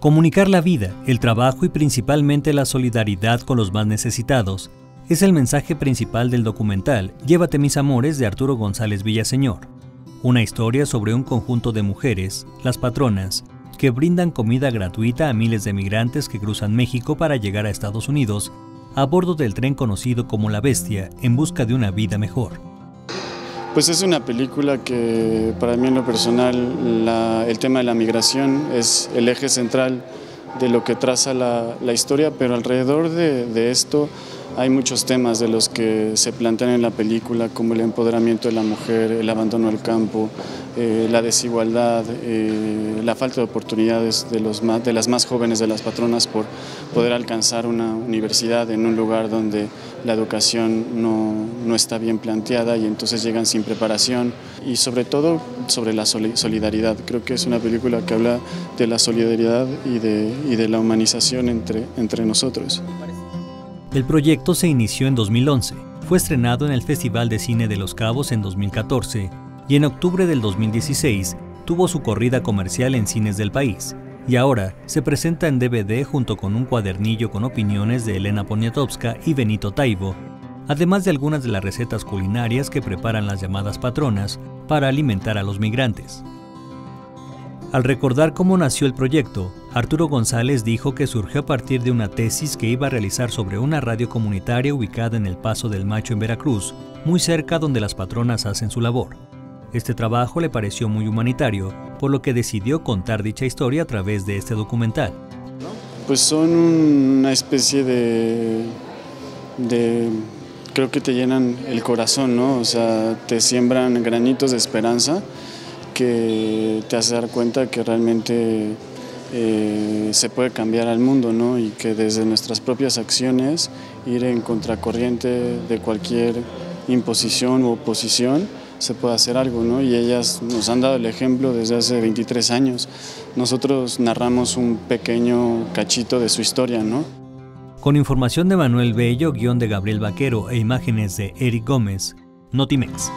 Comunicar la vida, el trabajo y principalmente la solidaridad con los más necesitados es el mensaje principal del documental Llévate mis amores de Arturo González Villaseñor, una historia sobre un conjunto de mujeres, las patronas, que brindan comida gratuita a miles de migrantes que cruzan México para llegar a Estados Unidos a bordo del tren conocido como La Bestia en busca de una vida mejor. Pues es una película que para mí en lo personal el tema de la migración es el eje central de lo que traza la, historia, pero alrededor de esto hay muchos temas de los que se plantean en la película, como el empoderamiento de la mujer, el abandono del campo, eh, la desigualdad, eh, la falta de oportunidades de, los de las más jóvenes de las patronas por poder alcanzar una universidad en un lugar donde la educación no, no está bien planteada y entonces llegan sin preparación y sobre todo sobre la solidaridad. Creo que es una película que habla de la solidaridad y de, y de la humanización entre nosotros. El proyecto se inició en 2011, fue estrenado en el Festival de Cine de Los Cabos en 2014 y en octubre del 2016 tuvo su corrida comercial en cines del país y ahora se presenta en DVD junto con un cuadernillo con opiniones de Elena Poniatowska y Benito Taibo, además de algunas de las recetas culinarias que preparan las llamadas patronas para alimentar a los migrantes. Al recordar cómo nació el proyecto, Arturo González dijo que surgió a partir de una tesis que iba a realizar sobre una radio comunitaria ubicada en el Paso del Macho en Veracruz, muy cerca donde las patronas hacen su labor. Este trabajo le pareció muy humanitario, por lo que decidió contar dicha historia a través de este documental. Pues son una especie de, de creo que te llenan el corazón, ¿no? O sea, te siembran granitos de esperanza que te hace dar cuenta que realmente eh, se puede cambiar al mundo ¿no? y que desde nuestras propias acciones ir en contracorriente de cualquier imposición u oposición se puede hacer algo, ¿no? Y ellas nos han dado el ejemplo desde hace 23 años. Nosotros narramos un pequeño cachito de su historia, ¿no? Con información de Manuel Bello, guion de Gabriel Vaquero e imágenes de Eric Gómez, Notimex.